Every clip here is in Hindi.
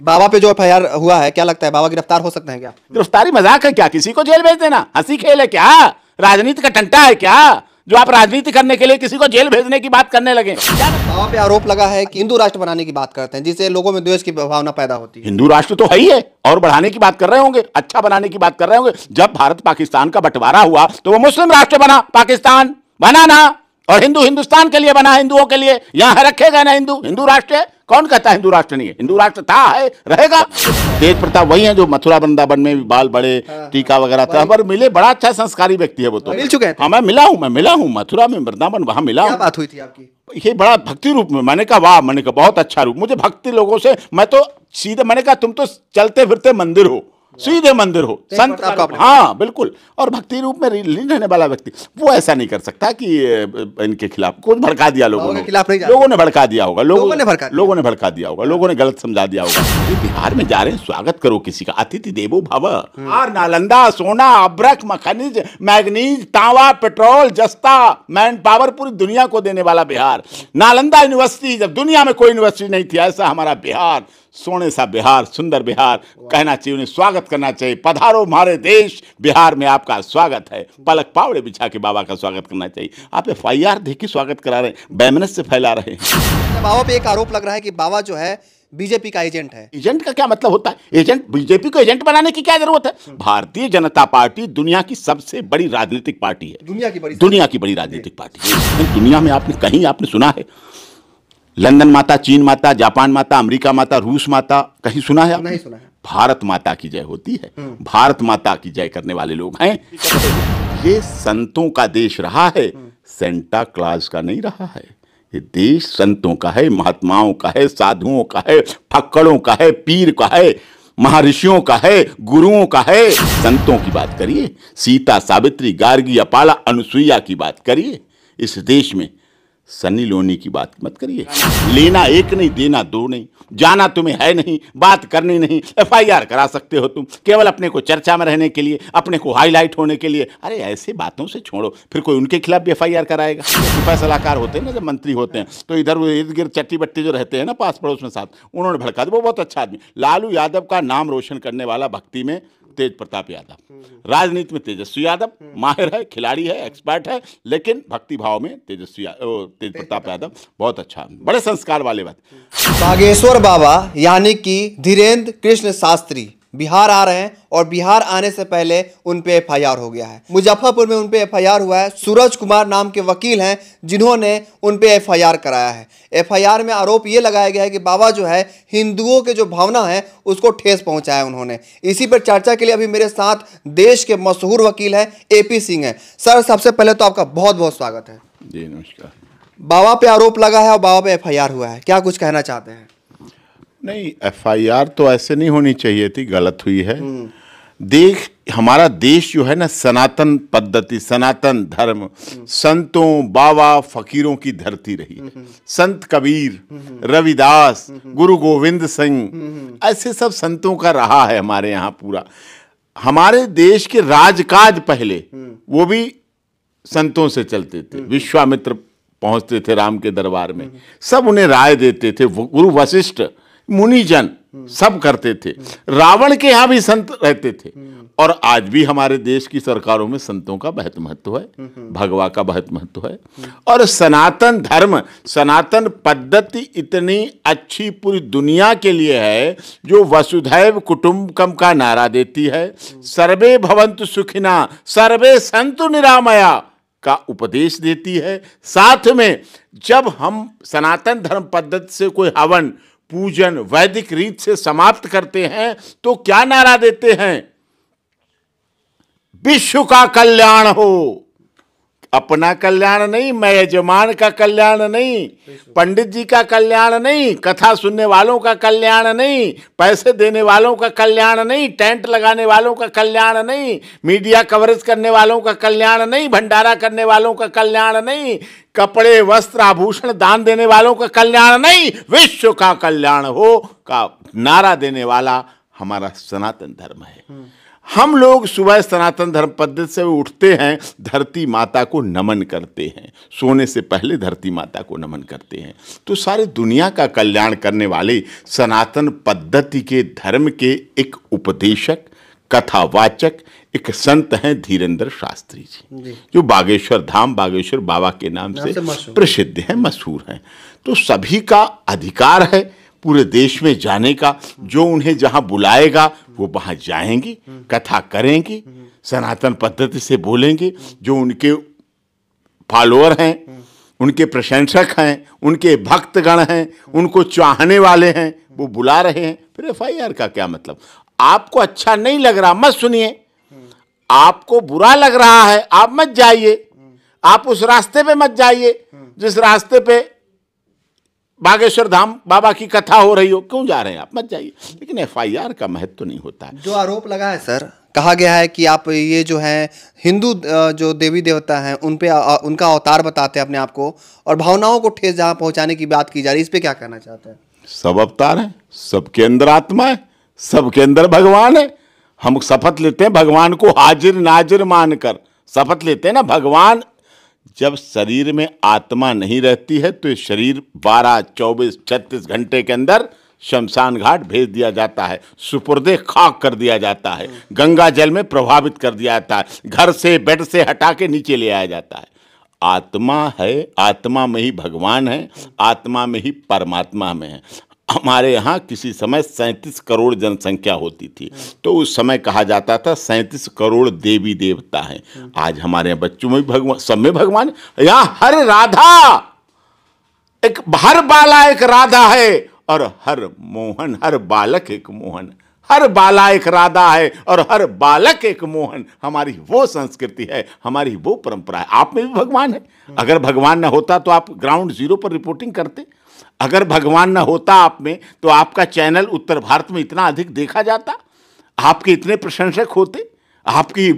बाबा पे जो एफआईआर हुआ है क्या लगता है बाबा गिरफ़्तार हो सकते हैं क्या? गिरफ्तारी मज़ाक है क्या? किसी को जेल भेज देना? हँसी खेल है क्या? राजनीति का टंटा है क्या? जो आप राजनीति करने के लिए किसी को जेल भेजने की बात करने लगे। बाबा पे आरोप लगा है कि हिंदू राष्ट्र बनाने की बात करते हैं जिससे लोगों में द्वेष की भावना पैदा होती है। हिंदू राष्ट्र तो है ही है और बढ़ाने की बात कर रहे होंगे अच्छा बनाने की बात कर रहे होंगे। जब भारत पाकिस्तान का बंटवारा हुआ तो वो मुस्लिम राष्ट्र बना पाकिस्तान बना ना और हिंदू हिंदुस्तान के लिए बना हिंदुओं के लिए यहाँ रखेगा ना हिंदू। हिंदू राष्ट्र है। कौन कहता है हिंदू राष्ट्र नहीं है? हिंदू राष्ट्र था है रहेगा। तेज प्रताप वही है जो मथुरा वृंदावन में भी बाल बड़े टीका वगैरह था। पर मिले बड़ा अच्छा संस्कारी व्यक्ति है वो तो। मिल चुके हैं। हाँ मैं मिला हूँ मैं मिला हूँ मथुरा में वृंदावन वहाँ मिला हूँ। बात हुई थी आपकी? ये बड़ा भक्ति रूप में मैंने कहा वाह मैंने कहा बहुत अच्छा रूप। मुझे भक्ति लोगों से मैं तो सीधे मैंने कहा तुम तो चलते फिरते मंदिर हो। सीधे मंदिर हो संत का हाँ बिल्कुल। और भक्ति रूप में लीन रहने वाला व्यक्ति वो ऐसा नहीं कर सकता कि इनके खिलाफ कुछ भड़का दिया लोगों ने। खिलाफ लोगों ने भड़का दिया होगा लोगों ने भड़का लोगों ने भड़का दिया होगा लोगों ने गलत समझा दिया होगा। बिहार में जा रहे हैं स्वागत करो किसी का। अतिथि देवो भव। और नालंदा सोना अब्रक मखनिज मैग्नीज तांबा पेट्रोल जस्ता मैन पावर पूरी दुनिया को देने वाला बिहार। नालंदा यूनिवर्सिटी जब दुनिया में कोई यूनिवर्सिटी नहीं थी ऐसा हमारा बिहार। सोने सा बिहार सुंदर बिहार कहना चाहिए उन्हें स्वागत करना चाहिए। पधारो हमारे देश बिहार में आपका स्वागत है। पलक पावड़े बिछा के बाबा का स्वागत करना चाहिए। आप एफ़ आई आर देख के स्वागत करा रहे हैं बैमनस से फैला रहे हैं। बाबा पे एक आरोप लग रहा है कि बाबा जो है बीजेपी का एजेंट है। एजेंट का क्या मतलब होता है? एजेंट बीजेपी को एजेंट बनाने की क्या ज़रूरत है? भारतीय जनता पार्टी दुनिया की सबसे बड़ी राजनीतिक पार्टी है। दुनिया की बड़ी दुनिया की बड़ी राजनीतिक पार्टी है। दुनिया में आपने कहीं आपने सुना है? लंदन माता चीन माता जापान माता अमेरिका माता रूस माता कहीं सुना है आपने? नहीं सुना है। भारत माता की जय होती है। भारत माता की जय करने वाले लोग हैं। ये संतों का देश रहा है सेंटा क्लास का नहीं रहा है। ये देश संतों का है महात्माओं का है साधुओं का है फक्कड़ों का है पीर का है महर्षियों का है गुरुओं का है। संतों की बात करिए सीता सावित्री गार्गी अपाला अनुसुईया की बात करिए। इस देश में सनी लोनी की बात मत करिए। लेना एक नहीं, देना दो नहीं। जाना तुम्हें है नहीं, बात करनी नहीं। एफआईआर करा सकते हो तुम। केवल अपने को चर्चा में रहने के लिए, अपने को हाईलाइट होने के लिए। अरे, ऐसे बातों से छोड़ो। फिर कोई उनके खिलाफ भी एफआईआर कराएगा। सिपा सलाहकार होते हैं ना, जब मंत्री होते हैं तो इधर इर्द गिर्द चट्टी बट्टी जो रहते हैं ना पास पड़ोस में साथ, उन्होंने भड़का दिया। वो बहुत अच्छा आदमी। लालू यादव का नाम रोशन करने वाला भक्ति में तेज प्रताप यादव। राजनीति में तेजस्वी यादव माहिर है खिलाड़ी है एक्सपर्ट है लेकिन भक्ति भाव में तेजस्वी तेज प्रताप यादव बहुत अच्छा बड़े संस्कार वाले बात। बागेश्वर बाबा यानी कि धीरेन्द्र कृष्ण शास्त्री। बिहार आ रहे हैं और बिहार आने से पहले उन पे एफआईआर हो गया है। मुजफ्फरपुर में उन पे एफआईआर हुआ है। सूरज कुमार नाम के वकील हैं जिन्होंने उन पे एफआईआर कराया है। एफआईआर में आरोप ये लगाया गया है कि बाबा जो है हिंदुओं के जो भावना है उसको ठेस पहुँचाया उन्होंने। इसी पर चर्चा के लिए अभी मेरे साथ देश के मशहूर वकील हैं एपी सिंह हैं। सर सबसे पहले तो आपका बहुत बहुत स्वागत है। जी नमस्कार। बाबा पे आरोप लगा है और बाबा पे एफआईआर हुआ है। क्या कुछ कहना चाहते हैं? नहीं एफआईआर तो ऐसे नहीं होनी चाहिए थी गलत हुई है। देख हमारा देश जो है ना सनातन पद्धति सनातन धर्म संतों बाबा फकीरों की धरती रही। है संत कबीर रविदास गुरु गोविंद सिंह ऐसे सब संतों का रहा है हमारे यहाँ पूरा। हमारे देश के राजकाज पहले वो भी संतों से चलते थे विश्वामित्र पहुँचते थे राम के दरबार में। सब उन्हें राय देते थे गुरु वशिष्ठ मुनिजन सब करते थे। रावण के यहाँ भी संत रहते थे। और आज भी हमारे देश की सरकारों में संतों का बहुत महत्व है, भगवा का बहुत महत्व है। और सनातन धर्म, सनातन पद्धति इतनी अच्छी पूरी दुनिया के लिए है, जो वसुधैव कुटुंबकम का नारा देती है। सर्वे भवंतु सुखिना, सर्वे संतु निरामया का उपदेश देती है। साथ में जब हम सनातन धर्म पद्धति से कोई हवन पूजन वैदिक रीत से समाप्त करते हैं तो क्या नारा देते हैं? विश्व का कल्याण हो। अपना कल्याण नहीं मैं यजमान का कल्याण नहीं पंडित जी का कल्याण नहीं कथा सुनने वालों का कल्याण नहीं पैसे देने वालों का कल्याण नहीं टेंट लगाने वालों का कल्याण नहीं मीडिया कवरेज करने वालों का कल्याण नहीं भंडारा करने वालों का कल्याण नहीं कपड़े वस्त्र आभूषण दान देने वालों का कल्याण नहीं विश्व का कल्याण हो का नारा देने वाला हमारा सनातन धर्म है। हम लोग सुबह सनातन धर्म पद्धति से उठते हैं धरती माता को नमन करते हैं। सोने से पहले धरती माता को नमन करते हैं। तो सारे दुनिया का कल्याण करने वाले सनातन पद्धति के धर्म के एक उपदेशक कथावाचक एक संत हैं धीरेन्द्र शास्त्री जी, जी। बागेश्वर धाम बागेश्वर बाबा के नाम नाम से से प्रसिद्ध हैं मशहूर हैं। तो सभी का अधिकार है पूरे देश में जाने का, जो उन्हें जहाँ बुलाएगा, वो वहाँ जाएँगी, कथा करेंगी, सनातन पद्धति से बोलेंगे, जो उनके फॉलोअर हैं, उनके प्रशंसक हैं, उनके भक्तगण हैं, उनको चाहने वाले हैं, वो बुला रहे हैं। फिर एफ़ का क्या मतलब? आपको अच्छा नहीं लग रहा, मत सुनिए। आपको बुरा लग रहा है, आप मत जाइए। आप उस रास्ते पे मत जाइए, जिस रास्ते पे बागेश्वर धाम बाबा की कथा हो रही हो क्यों जा रहे हैं आप? मत जाइए। लेकिन एफआईआर का महत्व तो नहीं होता है। जो आरोप लगा है सर कहा गया है कि आप ये जो है हिंदू जो देवी देवता हैं उन पे अ, उनका अवतार बताते हैं अपने आप को और भावनाओं को ठेस जहाँ पहुँचाने की बात की जा रही है इस पे क्या कहना चाहते हैं? सब अवतार हैं सबके अंदर आत्मा है सबके अंदर भगवान है। हम शपथ लेते हैं भगवान को हाजिर नाजिर मानकर। शपथ लेते हैं ना भगवान जब शरीर में आत्मा नहीं रहती है तो शरीर 12, 24, 36 घंटे के अंदर शमशान घाट भेज दिया जाता है। सुपुर्दे खाक कर दिया जाता है। गंगा जल में प्रभावित कर दिया जाता है। घर से बेड से हटा के नीचे ले आया जाता है। आत्मा है आत्मा में ही भगवान है आत्मा में ही परमात्मा में है। हमारे यहाँ किसी समय सैंतीस करोड़ जनसंख्या होती थी। तो उस समय कहा जाता था, सैंतीस करोड़ देवी देवता हैं। आज हमारे यहाँ बच्चों में भगवान, सब में भगवान, यहाँ हर राधा, एक, हर बाला एक राधा है, और हर मोहन, हर बालक एक मोहन, हर बाला एक राधा है, और हर बालक एक मोहन। हमारी वो संस्कृति है, हमारी वो परंपरा है। आप में भी भगवान है। अगर भगवान न होता तो आप ग्राउंड ज़ीरो पर रिपोर्टिंग करते। अगर भगवान न होता आप में तो आपका चैनल उत्तर भारत में इतना अधिक देखा जाता? आपके इतने प्रशंसक होते? आपकी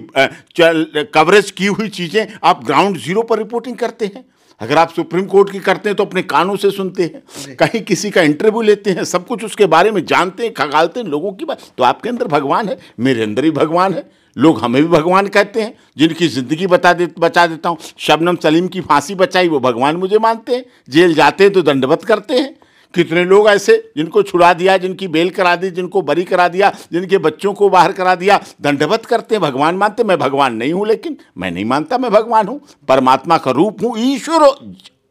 कवरेज की हुई चीज़ें आप ग्राउंड ज़ीरो पर रिपोर्टिंग करते हैं? अगर आप सुप्रीम कोर्ट की करते हैं तो अपने कानों से सुनते हैं? कहीं किसी का इंटरव्यू लेते हैं सब कुछ उसके बारे में जानते हैं खगालते हैं लोगों की बात? तो आपके अंदर भगवान है मेरे अंदर ही भगवान है। लोग हमें भी भगवान कहते हैं जिनकी ज़िंदगी बता दे बचा देता हूँ। शबनम सलीम की फांसी बचाई वो भगवान मुझे मानते हैं। जेल जाते हैं तो दंडवत करते हैं। कितने लोग ऐसे जिनको छुड़ा दिया जिनकी बेल करा दी जिनको बरी करा दिया जिनके बच्चों को बाहर करा दिया दंडवत करते हैं। भगवान मानते मैं भगवान नहीं हूँ लेकिन मैं नहीं मानता मैं भगवान हूँ। परमात्मा का रूप हूँ ईश्वर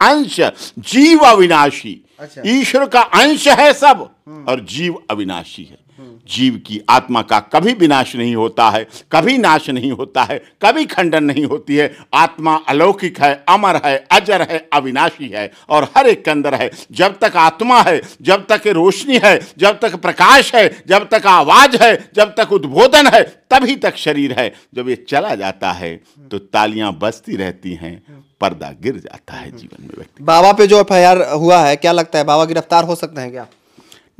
अंश जीव अविनाशी। अच्छा। ईश्वर का अंश है सब और जीव अविनाशी है। जीव की आत्मा का कभी विनाश नहीं होता है, कभी नाश नहीं होता है, कभी खंडन नहीं होती है। आत्मा अलौकिक है, अमर है, अजर है, अविनाशी है और हर एक के अंदर है। जब तक आत्मा है, जब तक रोशनी है, जब तक प्रकाश है, जब तक आवाज़ है, जब तक उद्बोधन है, तभी तक शरीर है। जब ये चला जाता है तो तालियाँ बजती रहती हैं, पर्दा गिर जाता है जीवन में व्यक्ति। बाबा पे जो एफ़ हुआ है, क्या लगता है? बाबा गिरफ़्तार हो सकते हैं क्या?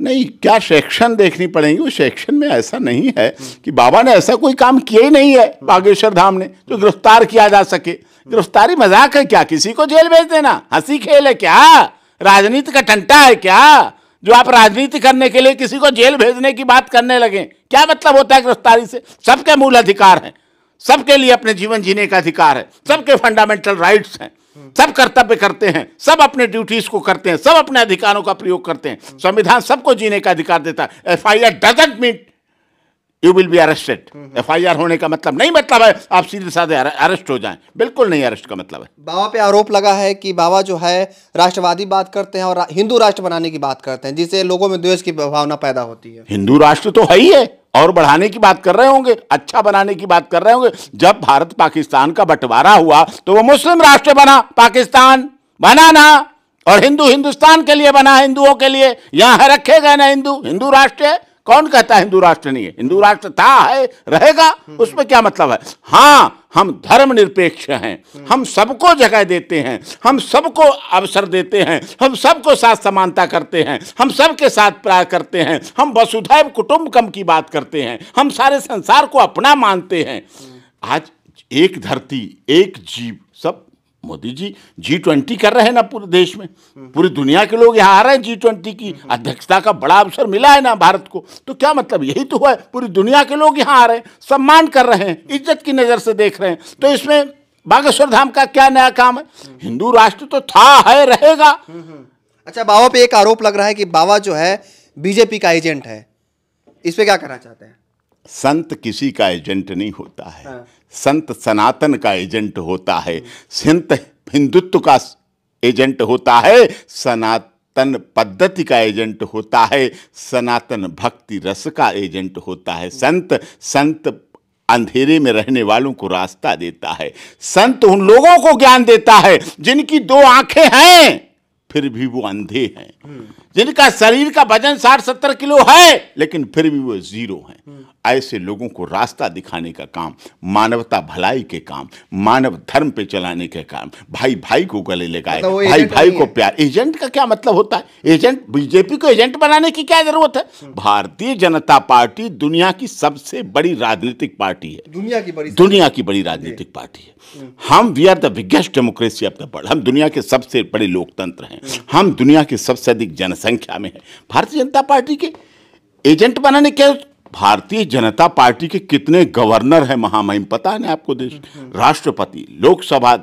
नहीं, क्या सेक्शन देखनी पड़ेगी? उस सेक्शन में ऐसा नहीं है कि बाबा ने ऐसा कोई काम किया ही नहीं है, बागेश्वर धाम ने, जो गिरफ़्तार किया जा सके। गिरफ्तारी मज़ाक है क्या? किसी को जेल भेज देना। हँसी खेल है क्या? राजनीति का टंटा है क्या? जो आप राजनीति करने के लिए किसी को जेल भेजने की बात करने लगे, क्या मतलब होता है गिरफ्तारी से? सबके मूल अधिकार हैं। सबके लिए अपने जीवन जीने का अधिकार है। सबके फंडामेंटल राइट्स हैं। सब कर्तव्य करते हैं सब अपने ड्यूटीज़ को करते हैं सब अपने अधिकारों का प्रयोग करते हैं। संविधान सबको जीने का अधिकार देता है। F I R doesn't mean you will be arrested F I R होने का मतलब नहीं मतलब है आप सीधे साधे अरेस्ट हो जाएँ। बिल्कुल नहीं अरेस्ट का मतलब है। बाबा पे आरोप लगा है कि बाबा जो है राष्ट्रवादी बात करते हैं और हिंदू राष्ट्र बनाने की बात करते हैं जिससे लोगों में द्वेष की भावना पैदा होती है। हिंदू राष्ट्र तो है ही है। और बढ़ाने की बात कर रहे होंगे अच्छा बनाने की बात कर रहे होंगे। जब भारत पाकिस्तान का बंटवारा हुआ तो वो मुस्लिम राष्ट्र बना, पाकिस्तान बना ना। और हिंदू हिंदुस्तान के लिए बना, हिंदुओं के लिए। यहाँ रखे गए ना हिंदू हिंदू राष्ट्र। कौन कहता है हिंदू राष्ट्र नहीं है? हिंदू राष्ट्र था, है, रहेगा, उसमें क्या मतलब है? हाँ हम धर्म निरपेक्ष हैं। हम सबको जगह देते हैं, हम सबको अवसर देते हैं, हम सबको साथ समानता करते हैं, हम सबके साथ प्यार करते हैं, हम वसुधैव कुटुंबकम की बात करते हैं, हम सारे संसार को अपना मानते हैं। आज एक धरती, एक जीव, सब मोदी जी जी ट्वेंटी कर रहे हैं ना पूरे देश में। पूरी दुनिया के लोग यहाँ आ रहे हैं जी ट्वेंटी की। अध्यक्षता का बड़ा अवसर मिला है ना भारत को। तो क्या मतलब यही तो है। पूरी दुनिया के लोग यहाँ आ रहे हैं सम्मान कर रहे हैं इज़्ज़त की नज़र से देख रहे हैं। तो इसमें बागेश्वर धाम का क्या नया काम है? हिंदू राष्ट्र तो था है रहेगा। अच्छा बाबा पे एक आरोप लग रहा है कि बाबा जो है बीजेपी का एजेंट है। इस पे क्या कहना चाहते हैं? संत किसी का एजेंट नहीं होता है। हाँ। संत सनातन का एजेंट होता है, संत हिंदुत्व का एजेंट होता है, सनातन पद्धति का एजेंट होता है, सनातन भक्ति रस का एजेंट होता है। संत संत अंधेरे में रहने वालों को रास्ता देता है। संत उन लोगों को ज्ञान देता है जिनकी दो आँखें हैं, फिर भी वो अंधे हैं। जिनका शरीर का वज़न साठ सत्तर किलो है लेकिन फिर भी वो ज़ीरो हैं। ऐसे लोगों को रास्ता दिखाने का काम मानवता भलाई के काम मानव धर्म पे चलाने के काम भाई भाई को गले लगाए मतलब भाई भाई को प्यार। एजेंट का क्या मतलब होता है? एजेंट बीजेपी को एजेंट बनाने की क्या ज़रूरत है? भारतीय जनता पार्टी दुनिया की सबसे बड़ी राजनीतिक पार्टी है। दुनिया की बड़ी दुनिया की बड़ी राजनीतिक पार्टी है। हम we are the biggest democracy of the world हम दुनिया के सबसे बड़े लोकतंत्र हैं। हम दुनिया के सबसे अधिक जनसंख्या में हैं। भारतीय जनता पार्टी के एजेंट बनाने के भारतीय जनता पार्टी के कितने गवर्नर हैं महामहिम? पता है आपको देश? राष्ट्रपति, लोकसभा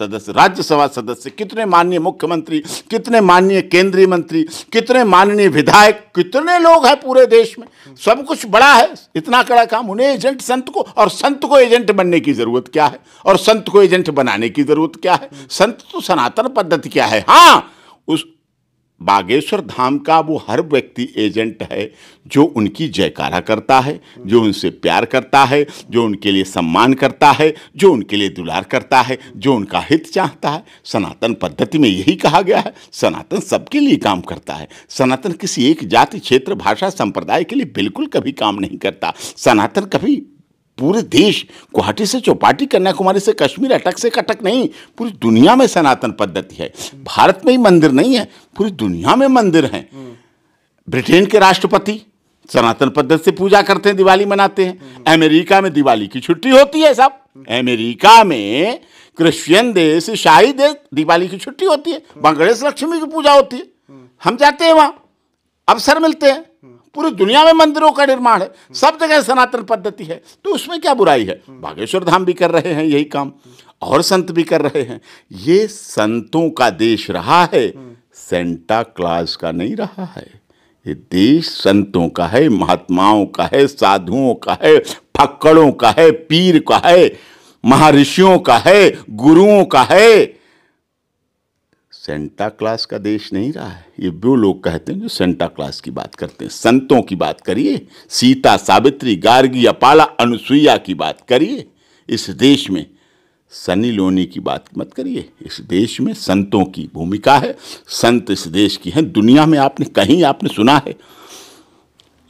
सदस्य, राज्यसभा सदस्य, कितने माननीय मुख्यमंत्री, कितने माननीय केंद्रीय मंत्री, कितने माननीय विधायक, कितने लोग हैं पूरे देश में? सब कुछ बड़ा है। इतना कड़ा काम उन्हें एजेंट, संत को, और संत को एजेंट बनने की ज़रूरत क्या है? और संत को एजेंट बनाने की ज़रूरत क्या है? संत तो सनातन पद्धति क्या है? हाँ उस बागेश्वर धाम का वो हर व्यक्ति एजेंट है, जो उनकी जयकारा करता है, जो उनसे प्यार करता है, जो उनके लिए सम्मान करता है, जो उनके लिए दुलार करता है, जो उनका हित चाहता है। सनातन पद्धति में यही कहा गया है, सनातन सबके लिए काम करता है। सनातन किसी एक जाति, क्षेत्र, भाषा, संप्रदाय के लिए बिल्कुल कभी काम नहीं करता। सनातन कभी पूरे देश गुवाहाटी से चौपाटी, कन्याकुमारी से कश्मीर, अटक से कटक नहीं, पूरी दुनिया में सनातन पद्धति है। भारत में ही मंदिर नहीं है, पूरी दुनिया में मंदिर हैं। ब्रिटेन के राष्ट्रपति सनातन पद्धति से पूजा करते हैं, दिवाली मनाते हैं। अमेरिका में दिवाली की छुट्टी होती है सब। अमेरिका में क्रिश्चियन देश, ईसाई देश, दिवाली की छुट्टी होती है। गणेश लक्ष्मी की पूजा होती है। हम जाते हैं वहाँ, अवसर मिलते हैं। पूरी दुनिया में मंदिरों का निर्माण है सब जगह सनातन पद्धति है तो उसमें क्या बुराई है? बागेश्वर धाम भी कर रहे हैं यही काम और संत भी कर रहे हैं। ये संतों का देश रहा है सेंटा क्लास का नहीं रहा है। ये देश संतों का है महात्माओं का है साधुओं का है फक्कड़ों का है पीर का है महर्षियों का है गुरुओं का है। सेंटा क्लास का देश नहीं रहा है। ये वो लोग कहते हैं जो सेंटा क्लास की बात करते हैं। संतों की बात करिए, सीता, सावित्री, गार्गी, अपाला, अनुसुईया की बात करिए। इस देश में सनी लोनी की बात मत करिए। इस देश में संतों की भूमिका है। संत इस देश की हैं। दुनिया में आपने कहीं आपने सुना है।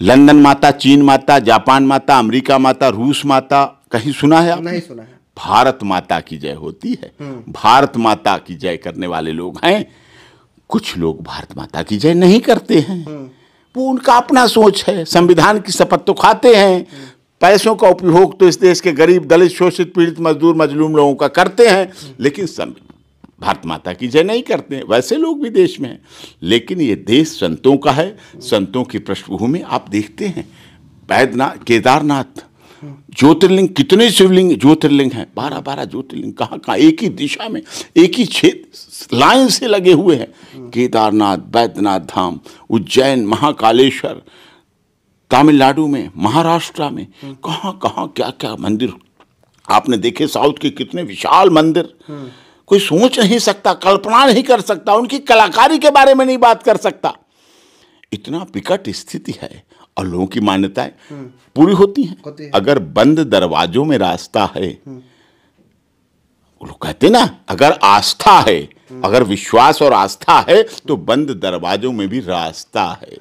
लंदन माता, चीन माता, जापान माता, अमेरिका माता, रूस माता, कहीं सुना है आपने? नहीं सुना है। भारत माता की जय होती है। भारत माता की जय करने वाले लोग हैं। कुछ लोग भारत माता की जय नहीं करते हैं। वो उनका अपना सोच है। संविधान की शपथ तो खाते हैं। पैसों का उपयोग तो इस देश के गरीब दलित शोषित पीड़ित मजदूर मजलूम लोगों का करते हैं। लेकिन भारत माता की जय नहीं करते। हैं वैसे लोग भी देश में हैं। लेकिन ये देश संतों का है। संतों की पृष्ठभूमि आप देखते हैं। बैद्यनाथ केदारनाथ ज्योतिर्लिंग कितने शिवलिंग, ज्योतिर्लिंग हैं? बारह बारह ज्योतिर्लिंग कहाँ कहाँ? एक ही दिशा में, एक ही क्षेत्र लाइन से लगे हुए हैं। केदारनाथ, बैद्यनाथ धाम, उज्जैन, महाकालेश्वर, तमिलनाडु में, महाराष्ट्र में, कहाँ कहाँ क्या क्या मंदिर? आपने देखे साउथ के कितने विशाल मंदिर। कोई सोच नहीं सकता, कल्पना नहीं कर सकता, उनकी कलाकारी के बारे में नहीं बात कर सकता। इतना विकट स्थिति है और लोगों की मान्यताएँ पूरी होती हैं। है। अगर बंद दरवाजों में रास्ता है वो लोग कहते ना अगर आस्था है अगर विश्वास और आस्था है तो बंद दरवाजों में भी रास्ता है।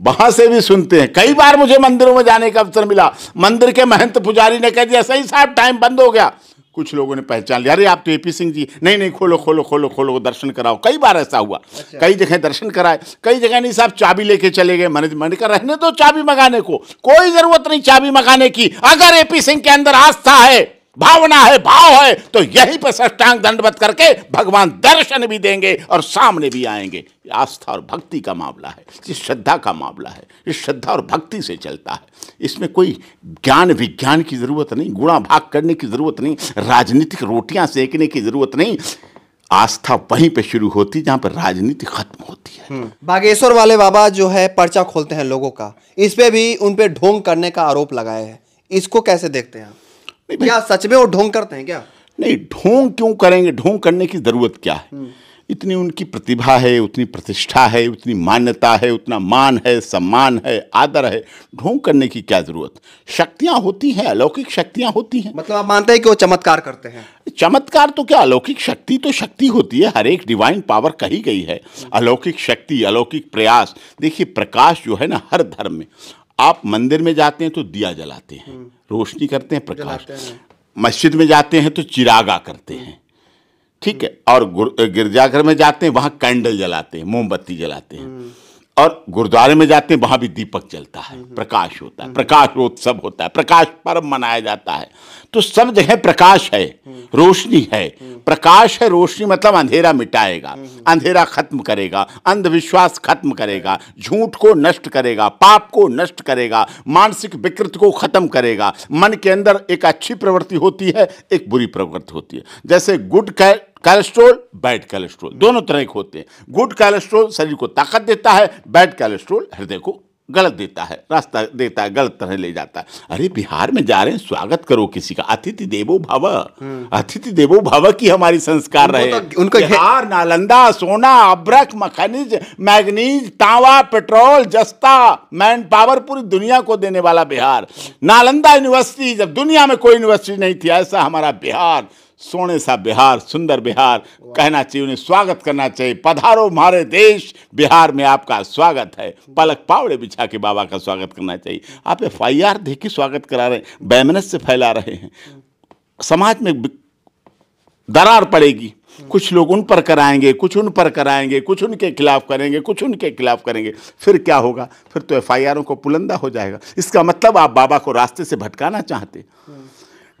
वहाँ से भी सुनते हैं। कई बार मुझे मंदिरों में जाने का अवसर मिला। मंदिर के महंत पुजारी ने कह दिया सही साहब टाइम बंद हो गया। कुछ लोगों ने पहचान लिया। अरे आप तो ए पी सिंह जी। नहीं नहीं खोलो खोलो खोलो खोलो दर्शन कराओ। कई बार ऐसा हुआ। अच्छा। कई जगह दर्शन कराए। कई जगह नहीं साहब चाबी लेके चले गए। मन मैंने कहा रहने दो चाबी मंगाने को। कोई ज़रूरत नहीं चाबी मंगाने की। अगर ए पी सिंह के अंदर आस्था है भावना है, भाव है तो यहीं पर सष्टांग दंडवत करके भगवान दर्शन भी देंगे और सामने भी आएँगे। आस्था और भक्ति का मामला है, ये श्रद्धा का मामला है, ये श्रद्धा और भक्ति से चलता है। इसमें कोई ज्ञान विज्ञान की ज़रूरत नहीं, गुणा भाग करने की ज़रूरत नहीं, राजनीतिक रोटियाँ सेकने की ज़रूरत नहीं। आस्था वहीं पे शुरू होती, जहाँ पर राजनीति खत्म होती है। बागेश्वर वाले बाबा जो है पर्चा खोलते हैं लोगों का, इस पे भी उन पे ढोंग करने का आरोप लगाए हैं। इसको कैसे देखते हैं आप? नहीं क्या सच में वो ढोंग करते हैं क्या? नहीं ढोंग क्यों करेंगे? ढोंग करने की ज़रूरत क्या है? इतनी उनकी प्रतिभा है उतनी प्रतिष्ठा है उतनी मान्यता है उतना मान है सम्मान है आदर है ढोंग करने की क्या ज़रूरत? शक्तियाँ होती हैं अलौकिक शक्तियाँ होती हैं। मतलब आप मानते हैं कि वो चमत्कार करते हैं? चमत्कार तो क्या अलौकिक शक्ति तो शक्ति होती है हर एक डिवाइन पावर कही गई है। अलौकिक शक्ति अलौकिक प्रयास। देखिए प्रकाश जो है ना हर धर्म में। आप मंदिर में जाते हैं तो दिया जलाते हैं। रोशनी करते हैं प्रकाश। हैं। मस्जिद में जाते हैं तो चिरागा करते हैं। ठीक है? और गिरजाघर में जाते हैं वहाँ कैंडल जलाते हैं मोमबत्ती जलाते हैं। और गुरुद्वारे में जाते हैं वहाँ भी दीपक जलता है प्रकाश होता है प्रकाशोत्सव होता है प्रकाश पर्व मनाया जाता है। तो सब जगह प्रकाश है रोशनी है। प्रकाश है रोशनी मतलब अंधेरा मिटाएगा अंधेरा खत्म करेगा अंधविश्वास खत्म करेगा झूठ को नष्ट करेगा पाप को नष्ट करेगा मानसिक विकृत को खत्म करेगा। मन के अंदर एक अच्छी प्रवृत्ति होती है एक बुरी प्रवृत्ति होती है। जैसे गुड कैलेस्ट्रोल बैड कैलेस्ट्रोल दोनों तरह के होते हैं। गुड कैलेस्ट्रोल शरीर को ताकत देता है बैड कैलेस्ट्रोल हृदय को गलत देता है रास्ता देता है गलत तरह ले जाता है। अरे बिहार में जा रहे हैं स्वागत करो किसी का। अतिथि देवो भव। अतिथि देवो भव की हमारी संस्कार रहे। तो- उनको बिहार नालंदा सोना अब्रक मखनिज मैग्नीज तांबा पेट्रोल जस्ता मैन पावर पूरी दुनिया को देने वाला बिहार। नालंदा यूनिवर्सिटी जब दुनिया में कोई यूनिवर्सिटी नहीं थी ऐसा हमारा बिहार। सोने सा बिहार, सुंदर बिहार, कहना चाहिए, उन्हें स्वागत करना चाहिए। पधारो हमारे देश, बिहार में आपका स्वागत है। पलक पावड़े बिछा के बाबा का स्वागत करना चाहिए। आप एफ़ आई आर दे के स्वागत करा रहे हैं, बैमनस से फैला रहे हैं। समाज में दरार पड़ेगी। कुछ लोग उन पर कराएँगे, कुछ उन पर कराएँगे, कुछ उनके खिलाफ करेंगे, कुछ उनके खिलाफ करेंगे। फिर क्या होगा? फिर तो एफ़ को पुलंदा हो जाएगा। इसका मतलब आप बाबा को रास्ते से भटकाना चाहते।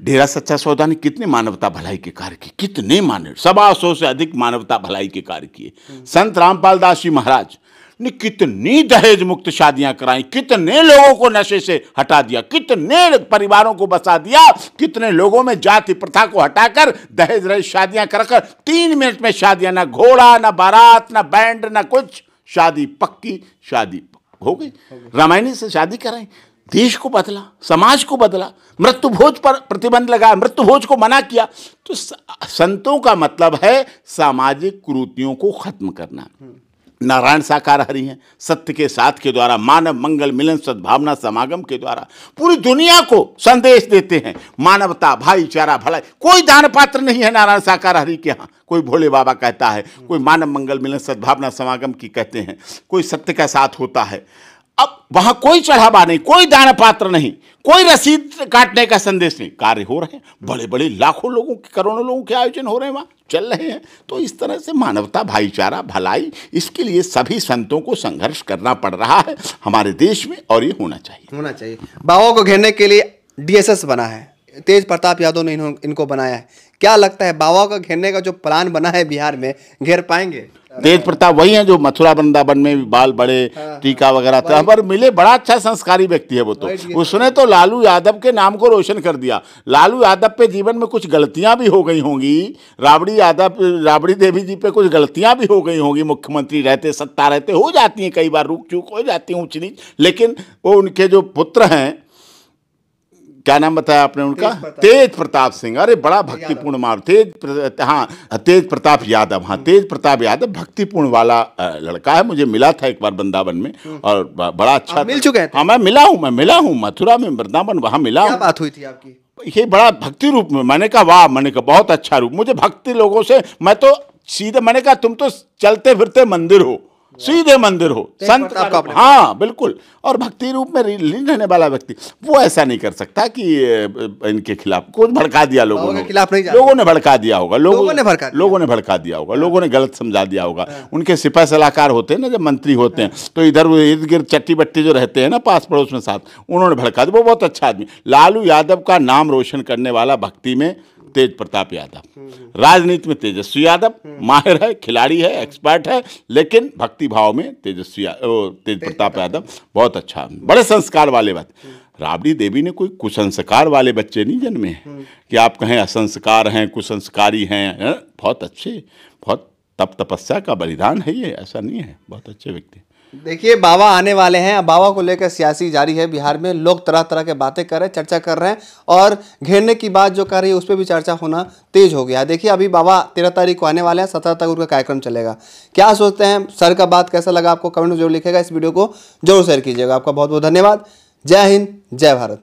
डेरा सच्चा सौदा ने कितने मानवता भलाई के कार्य किए, कितने मानव, सवा सौ से अधिक मानवता भलाई के कार्य किए। संत रामपाल दास जी महाराज ने कितनी दहेज मुक्त शादियाँ कराई, कितने लोगों को नशे से हटा दिया, कितने परिवारों को बसा दिया, कितने लोगों में जाति प्रथा को हटाकर दहेज रहित शादियाँ कर कर तीन मिनट में शादियाँ, ना घोड़ा, ना बारात, ना बैंड, ना कुछ, शादी पक्की, शादी हो गई। रामायणी से शादी कराई। देश को बदला, समाज को बदला मृत्यु भोज पर प्रतिबंध लगाया मृत्यु भोज को मना किया। तो संतों का मतलब है सामाजिक कुरीतियों को खत्म करना। नारायण साकार हरि हैं, सत्य के साथ के द्वारा, मानव मंगल मिलन सद्भावना समागम के द्वारा, पूरी दुनिया को संदेश देते हैं, मानवता, भाईचारा, भलाई। कोई दान पात्र नहीं है नारायण साकार हरि के यहाँ। कोई भोले बाबा कहता है, कोई मानव मंगल मिलन सद्भावना समागम की कहते हैं, कोई सत्य का साथ होता है। अब वहाँ कोई चढ़ावा नहीं, कोई दान पात्र नहीं, कोई रसीद काटने का संदेश नहीं। कार्य हो रहे हैं बड़े बड़े लाखों लोगों के, करोड़ों लोगों के आयोजन हो रहे हैं वहाँ, चल रहे हैं। तो इस तरह से मानवता, भाईचारा, भलाई, इसके लिए सभी संतों को संघर्ष करना पड़ रहा है। हमारे देश में और ये होना चाहिए। होना चाहिए। बाबा को घेरने के लिए डीएसएस बना है। तेज प्रताप यादव ने इनको बनाया है। क्या लगता है बाबा का घेरने का जो प्लान बना है बिहार में घेर पाएँगे? तेज प्रताप वही है जो मथुरा वृंदावन में भी बाल बड़े टीका वगैरह था पर मिले बड़ा अच्छा संस्कारी व्यक्ति है वो तो। उसने तो लालू यादव के नाम को रोशन कर दिया। लालू यादव पे जीवन में कुछ गलतियाँ भी हो गई होंगी राबड़ी यादव राबड़ी देवी जी पे कुछ गलतियाँ भी हो गई होंगी। मुख्यमंत्री रहते सत्ता रहते हो जाती हैं कई बार रुक चूक हो जाती हैं ऊंच नीच लेकिन वो उनके जो पुत्र हैं क्या नाम बताया आपने उनका? तेज प्रताप। सिंह। अरे बड़ा भक्तिपूर्ण मार तेज प्र- हाँ तेज प्रताप यादव। हाँ तेज प्रताप यादव भक्तिपूर्ण वाला लड़का है। मुझे मिला था एक बार वृंदावन में और बड़ा अच्छा मिल। चुके हैं? हाँ मैं मिला हूँ मैं मिला हूँ। मथुरा में वृंदावन वहाँ मिला क्या हूँ। बात हुई थी आपकी? ये बड़ा भक्ति रूप में मैंने कहा वाह मैंने कहा बहुत अच्छा रूप। मुझे भक्ति लोगों से मैं तो सीधे मैंने कहा तुम तो चलते फिरते मंदिर हो। सीधे मंदिर हो संत का का हाँ बिल्कुल। और भक्ति रूप में लीन रहने वाला व्यक्ति वो ऐसा नहीं कर सकता कि इनके खिलाफ कुछ भड़का दिया लोगों ने। खिलाफ नहीं लोगों ने भड़का दिया होगा लोगों ने भड़का लोगों ने भड़का दिया होगा लोगों ने गलत समझा दिया होगा। उनके सिपह सलाहकार होते हैं ना जब मंत्री होते हैं तो इधर इर्द गिर्द चट्टी बट्टी जो रहते हैं ना पास पड़ोस में साथ उन्होंने भड़का दिया। वो बहुत अच्छा आदमी। लालू यादव का नाम रोशन करने वाला भक्ति में तेज प्रताप यादव। राजनीति में तेजस्वी यादव माहिर है खिलाड़ी है एक्सपर्ट है लेकिन भक्ति भाव में तेजस्वी तेज प्रताप यादव बहुत अच्छा। बड़े संस्कार वाले बात। राबड़ी देवी ने कोई कुसंस्कार वाले बच्चे नहीं जन्मे हैं। कि आप कहें असंस्कार हैं कुसंस्कारी हैं? बहुत अच्छे बहुत तप तपस्या का बलिदान है ये ऐसा नहीं है। बहुत अच्छे व्यक्ति। देखिए, बाबा आने वाले हैं। बाबा को लेकर सियासी जारी है बिहार में। लोग तरह तरह के बातें कर रहे हैं, चर्चा कर रहे हैं और घेरने की बात जो कर रही है, उस पर भी चर्चा होना तेज हो गया देखिए, अभी बाबा तेरह तारीख को आने वाले हैं, सत्रह तक उनका कार्यक्रम चलेगा। क्या सोचते हैं? सर का बात कैसा लगा आपको? कमेंट में ज़रूर लिखेगा। इस वीडियो को ज़रूर शेयर कीजिएगा। आपका बहुत बहुत धन्यवाद। जय हिंद, जय भारत।